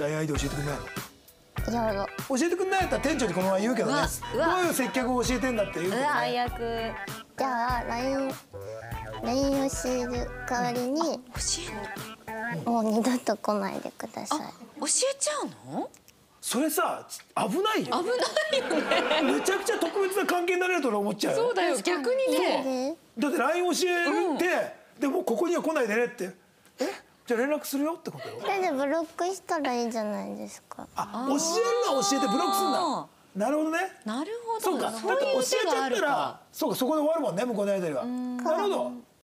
LINE アイド教えてくんないのいろいろ教えてくんないやったら店長にこのまま言うけどねううどういう接客を教えてんだって言うけどね最悪じゃあ LINE LINE 教える代わりに教えもう二度と来ないでください教えちゃうのそれさ危ないよ危ないよねめちゃくちゃ特別な関係になれると俺思っちゃうそうだよ逆にねだって LINE 教えるって、でもここには来ないでねってじゃあ連絡するよってことよ。それでブロックしたらいいじゃないですか。あ教えるのは教えてブロックすんあだなるほどね。なるほど。そうか。だってそういう手教えちゃがあるったらかそうかそこで終わるもんね向こうのやり取りは。なるほど